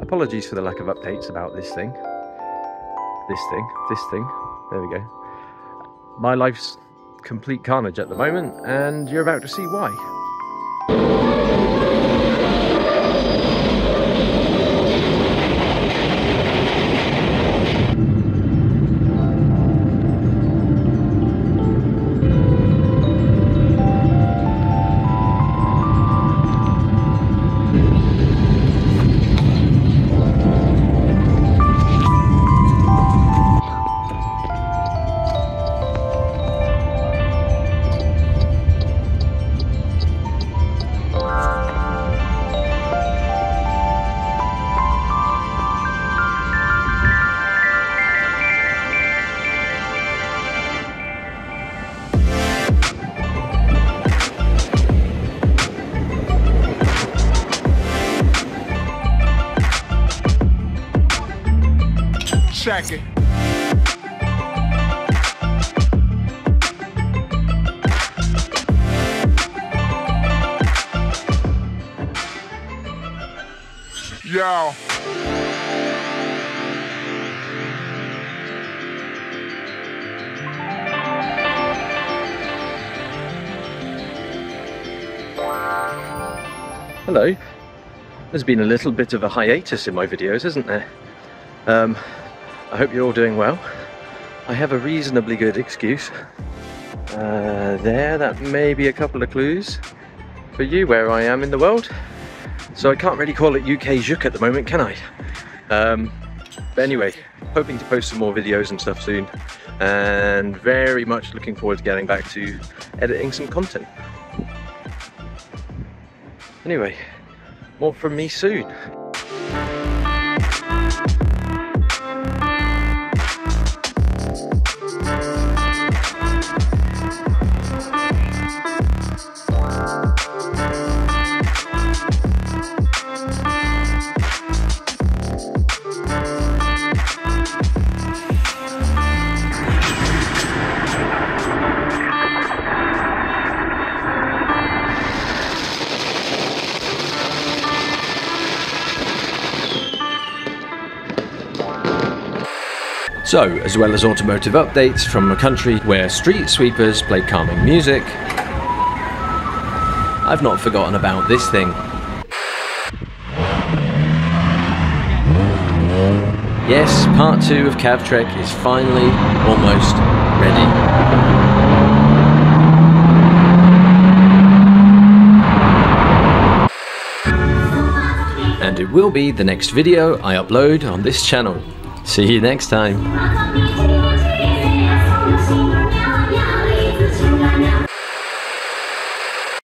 apologies for the lack of updates about this thing. This thing, this thing. There we go. My life's complete carnage at the moment, and you're about to see why. It. Yo. Hello. There's been a little bit of a hiatus in my videos, hasn't there? Um, I hope you're all doing well. I have a reasonably good excuse. Uh, there, that may be a couple of clues for you where I am in the world. So I can't really call it UK Zuk at the moment, can I? Um, but anyway, hoping to post some more videos and stuff soon and very much looking forward to getting back to editing some content. Anyway, more from me soon. So, as well as automotive updates from a country where street sweepers play calming music, I've not forgotten about this thing. Yes, part two of Cav Trek is finally almost ready. And it will be the next video I upload on this channel. See you next time.